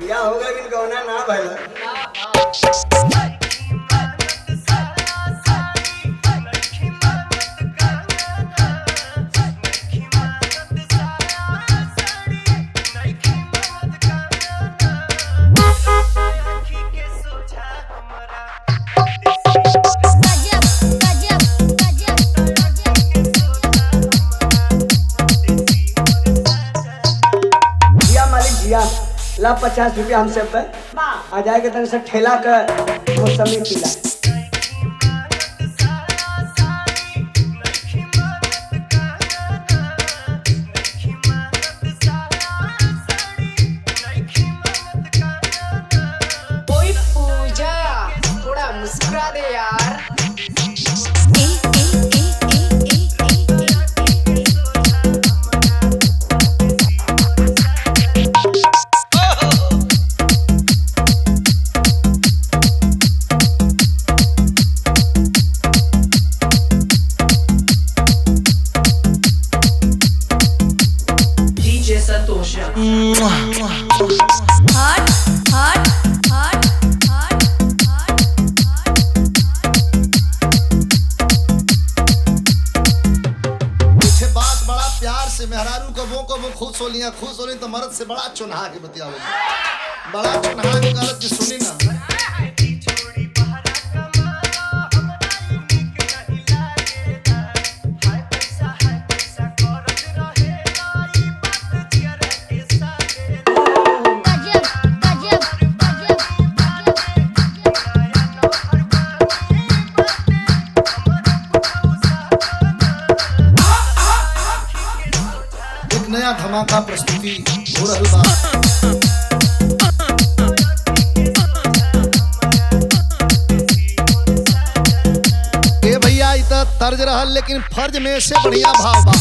बिया हो गया लेकिन गौना ना भइल गजब ला पचास रुपया हमसे पे। आ जाएगा तनी से ठेला का मौसमी पीला। मुस्कुरा दे यार। हट बड़ा प्यार से मेहरारू खुश हो खुश हो तो मर्द से बड़ा चुनहा के बतिया बड़ा चुनहा के गलत सुनी ना। नया धमाका प्रस्तुति हो रही इतना तर्ज रहा, लेकिन फ़र्ज़ में से बढ़िया भाव बा.